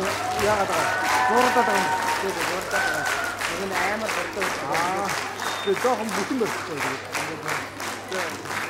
яагаад байгаа. Зуурдаад байгаа юм. Тэгээд зурдаад байгаа. Нэг нь амар дуртай. Аа. Тэгээ жоохон бүтэн болчихсон. Тэгээд